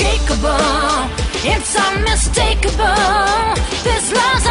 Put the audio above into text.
unshakable. It's unmistakable. This love's